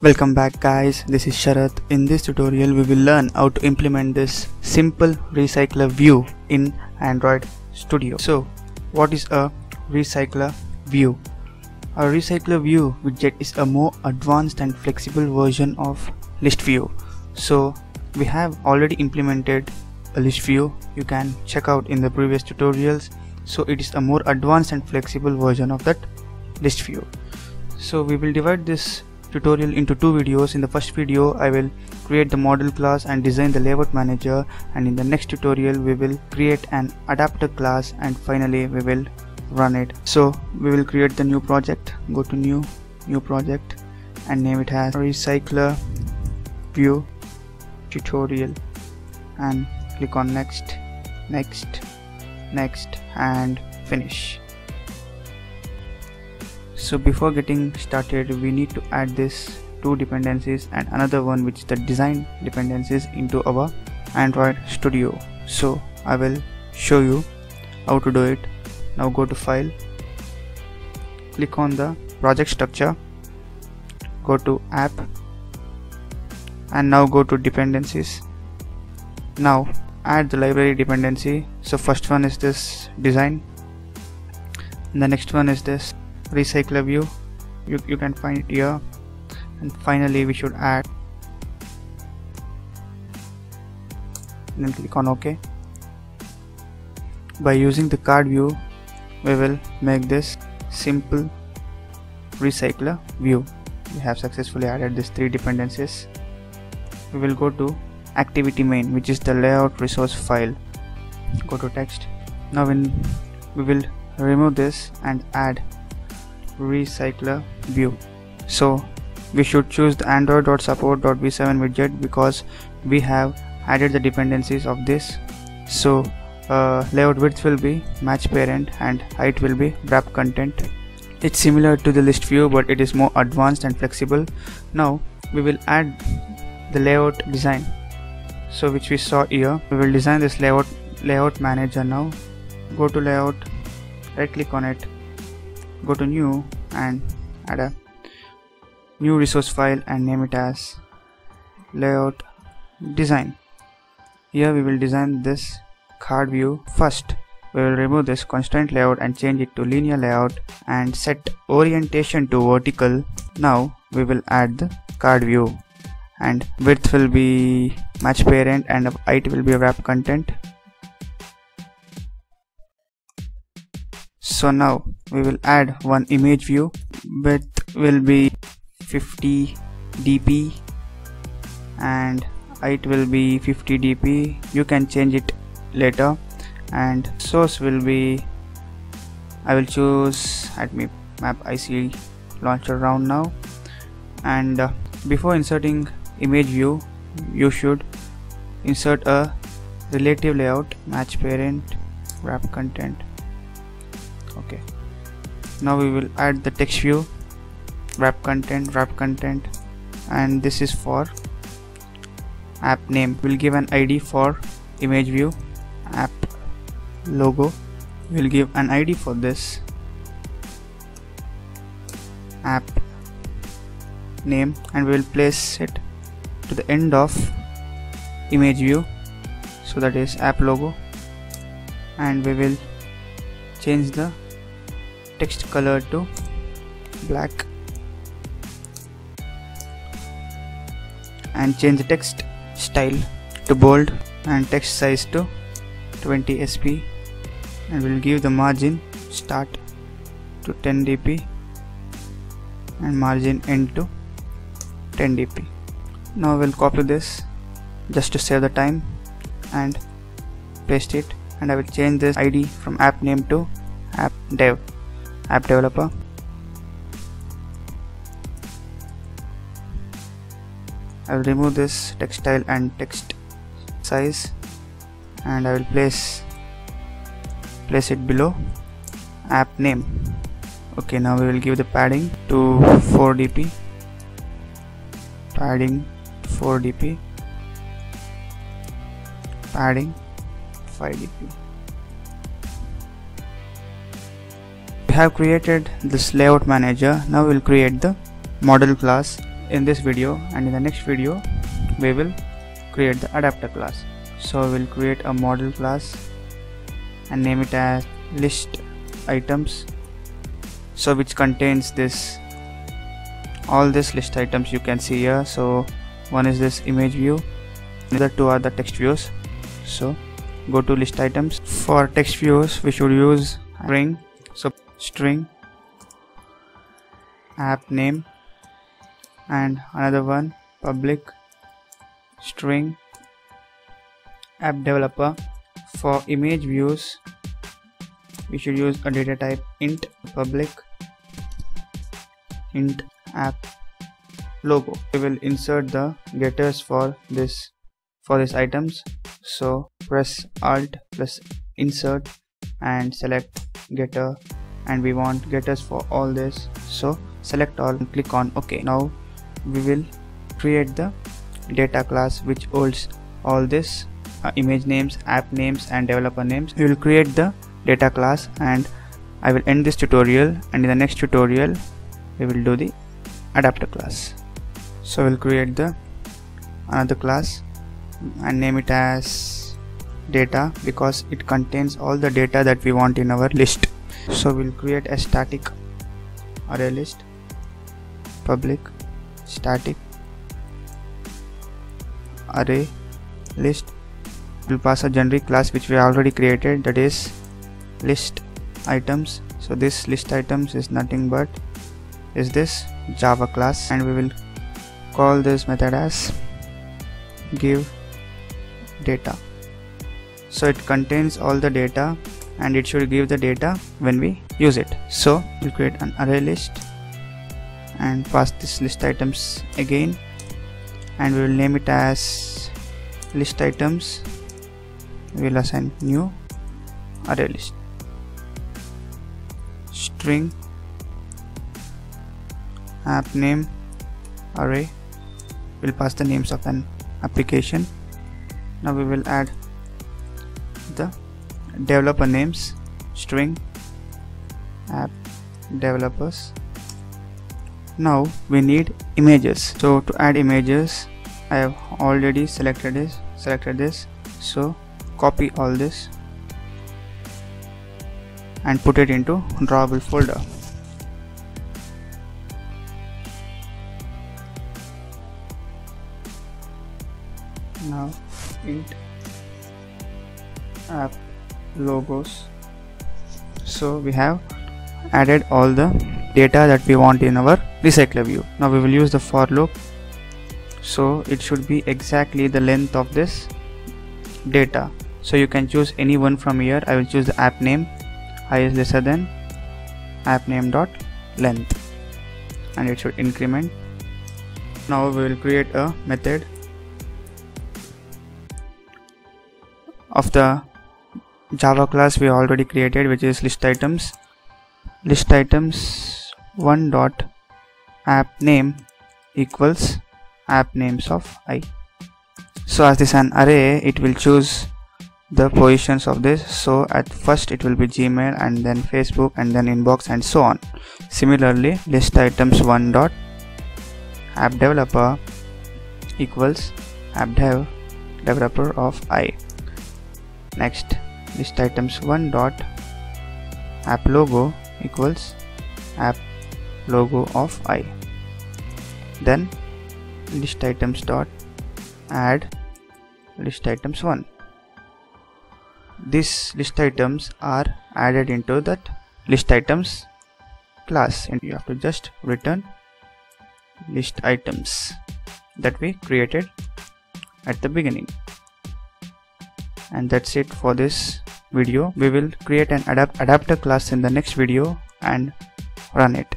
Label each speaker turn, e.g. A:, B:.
A: Welcome back guys, this is Sharath. In this tutorial we will learn how to implement this simple recycler view in Android Studio. So what is a recycler view? A recycler view widget is a more advanced and flexible version of list view. So we have already implemented a list view you can check out in the previous tutorials so it is a more advanced and flexible version of that list view so we will divide this tutorial into two videos. In the first video I will create the model class and design the layout manager. And in the next tutorial we will create an adapter class and finally we will run it. So we will create the new project. Go to new new project and name it as recycler view tutorial. And click on next next next and finish so before getting started we need to add this two dependencies and another one which is the design dependencies into our android studio. So i will show you how to do it. Now go to file click on the project structure go to app and now go to dependencies. Now add the library dependency. So first one is this design the next one is this recycler view. You, you can find it here. And finally we should add. Then click on ok. By using the card view we will make this simple recycler view. We have successfully added these three dependencies. We will go to activity main which is the layout resource file. Go to text. Now when we will remove this and add recycler view. So we should choose the android.support.v7 widget because we have added the dependencies of this. So uh, layout width will be match parent and height will be wrap content. It's similar to the list view but it is more advanced and flexible. Now we will add the layout design. So which we saw here. We will design this layout layout manager now. Go to layout right click on it go to new and add a new resource file and name it as layout design. Here we will design this card view first. We will remove this constraint layout and change it to linear layout and set orientation to vertical. Now we will add the card view and width will be match parent and height will be wrap content so now we will add one image view width will be 50 dp and height will be 50 dp you can change it later. And source will be I will choose at me map IC launcher round now. And uh, before inserting image view you should insert a relative layout match parent wrap content okay. Now we will add the text view wrap content wrap content and this is for app name. We'll give an id for image view app logo. We'll give an id for this app name and we will place it to the end of image view. So that is app logo. And we will change the text color to black. And change the text style to bold and text size to 20 sp and we'll give the margin start to 10 dp and margin end to 10 dp now we'll copy this just to save the time and paste it. And I will change this ID from app name to app dev app developer. I will remove this text style and text size and I will place place it below. App name. Okay now we will give the padding to 4 dp padding 4 dp padding 5 dp have created this layout manager. Now we'll create the model class in this video and in the next video we will create the adapter class. So we'll create a model class and name it as list items. So which contains this all this list items you can see here. So one is this image view the other two are the text views. So go to list items. For text views we should use string so string app name and another one public string app developer. For image views we should use a data type int public int app logo. We will insert the getters for this for these items. So press alt plus insert and select getter and we want getters for all this. So select all and click on ok. Now we will create the data class which holds all this uh, image names app names and developer names. We will create the data class and I will end this tutorial. And in the next tutorial we will do the adapter class. So we'll create the another class and name it as data because it contains all the data that we want in our list so we'll create a static array list public static array list. We will pass a generic class which we already created that is list items. So this list items is nothing but is this java class and we will call this method as give data. So it contains all the data and it should give the data when we use it. So we'll create an array list and pass this list items again. And we will name it as list items. We will assign new array list. String app name array. We'll pass the names of an application. Now we will add developer names string app developers. Now we need images. So to add images I have already selected this selected this. So copy all this and put it into drawable folder. Now int app logos. So we have added all the data that we want in our recycler view. Now we will use the for loop. So it should be exactly the length of this data. So you can choose any one from here. I will choose the app name i is lesser than app name dot length and it should increment. Now we will create a method of the java class we already created which is list items. List items one dot app name equals app names of i. So as this an array it will choose the positions of this. So at first it will be gmail and then facebook and then inbox and so on. Similarly list items one dot app developer equals app dev developer of i. Next list items 1 dot app logo equals app logo of i. Then list items dot add list items 1 these list items are added into that list items class and you have to just return list items that we created at the beginning and that's it for this video. We will create an adapt adapter class in the next video and run it